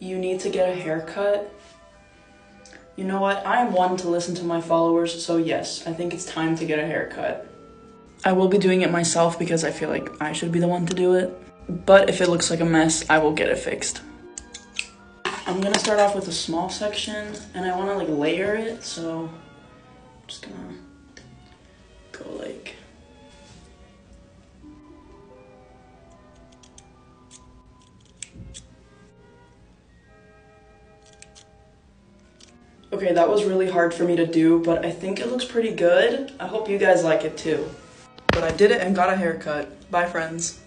you need to get a haircut. You know what? I am one to listen to my followers, so yes, I think it's time to get a haircut. I will be doing it myself because I feel like I should be the one to do it. But if it looks like a mess, I will get it fixed. I'm gonna start off with a small section and I wanna like layer it, so I'm just gonna Okay, that was really hard for me to do, but I think it looks pretty good. I hope you guys like it too. But I did it and got a haircut. Bye, friends.